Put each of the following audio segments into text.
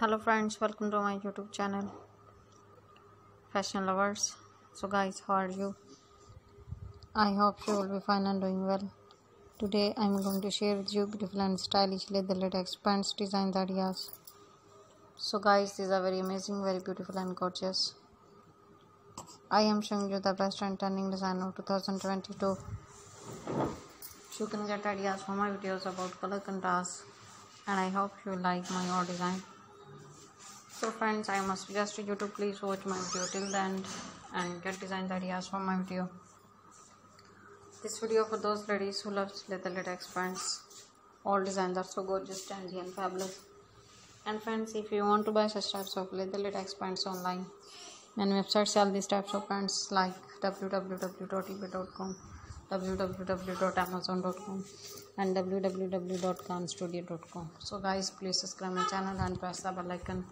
hello friends welcome to my youtube channel. Fashion lovers. So guys how are you? I hope you will be fine and doing well. Today i'm going to share with you beautiful and stylish leather latex pants designs ideas so guys these are very amazing very beautiful and gorgeous. I am showing you the best and trending design of 2022 you can get ideas from my videos about color contrast and i hope you like my own design so friends i must suggest you to please watch my video till the end and get design ideas from my video. This video for those ladies who love leather latex pants all designs are so gorgeous trendy and fabulous. And friends if you want to buy such types of leather latex pants online many websites sell these types of pants like www.ebay.com www.amazon.com and www.canstudio.com so guys please subscribe my channel and press the bell icon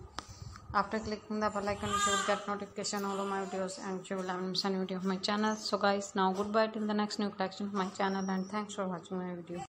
after clicking the bell icon you will get notification all of my videos and you will have miss any video of my channel. So guys now goodbye till the next new collection of my channel and thanks for watching my video